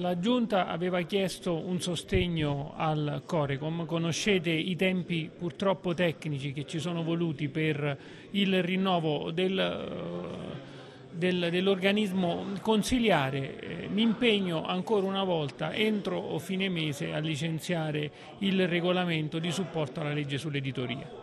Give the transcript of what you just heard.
La Giunta aveva chiesto un sostegno al Corecom, conoscete i tempi purtroppo tecnici che ci sono voluti per il rinnovo del, eh, del, dell'organismo consiliare. Eh, mi impegno ancora una volta entro fine mese a licenziare il regolamento di supporto alla legge sull'editoria.